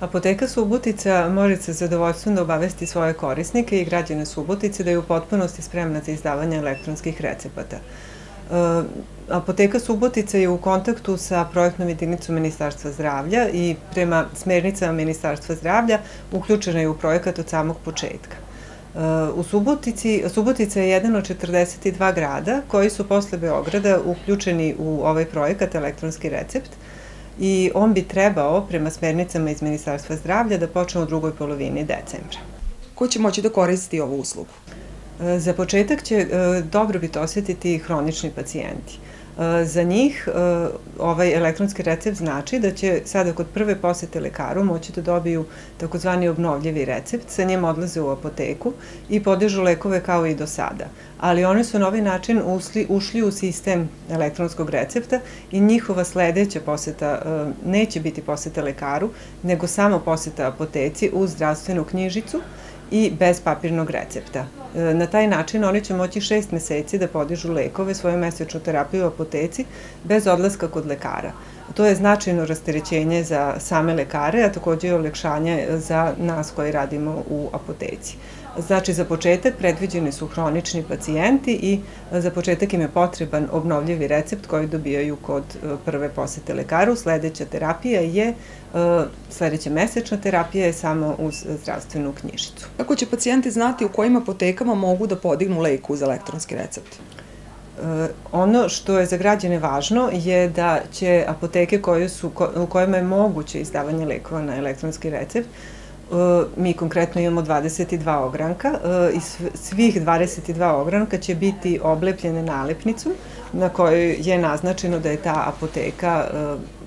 Apoteka Subotica može sa zadovoljstvom da obavesti svoje korisnike i građane Subotice da je u potpunosti spremna za izdavanje elektronskih recepata. E, Apoteka Subotica je u kontaktu sa projektnom jedinicom Ministarstva zdravlja i prema smernicama Ministarstva zdravlja uključena je u projekat od samog početka. E, u Subotici, Subotica je jedan od 42 grada koji su posle Beograda uključeni u ovaj projekat elektronski recept, i on bi trebao, prema smernicama iz Ministarstva zdravlja, da počne u drugoj polovini decembra. Ko će moći da koristi ovu uslugu? E, za početak će e, dobro biti osetiti hronični pacijenti. Za njih e, ovaj elektronski recept znači da će sada kod prve posete lekaru moći da dobiju takozvani obnovljivi recept, sa njim odlaze u apoteku i podižu lekove kao i do sada. Ali oni su na ovaj način ušli, ušli u sistem elektronskog recepta i njihova sledeća poseta e, neće biti poseta lekaru, nego samo poseta apoteci uz zdravstvenu knjižicu, i bez papirnog recepta. E, na taj način oni će moći šest meseci da podižu lekove, svoju mesečnu terapiju u apoteci, bez odlaska kod lekara. To je značajno rasterećenje za same lekare, a takođe i olekšanje za nas koji radimo u apoteci. Znači, za početak predviđeni su hronični pacijenti i za početak im je potreban obnovljivi recept koji dobijaju kod e, prve posete lekaru. Sledeća terapija je, e, sledeća mesečna terapija je samo uz zdravstvenu knjižicu. Kako će pacijenti znati u kojim apotekama mogu da podignu leku uz elektronski recept? E, ono što je za građane važno je da će apoteke koje su, u kojima je moguće izdavanje lekova na elektronski recept E, mi konkretno imamo 22 ogranka e, i svih 22 ogranka će biti oblepljene nalepnicom na kojoj je naznačeno da je ta apoteka e,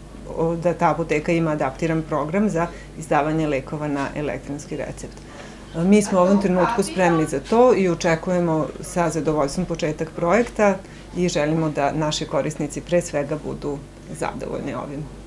da ta apoteka ima adaptiran program za izdavanje lekova na elektronski recept. Mi smo u ovom trenutku spremni za to i očekujemo sa zadovoljstvom početak projekta i želimo da naši korisnici pre svega budu zadovoljni ovim.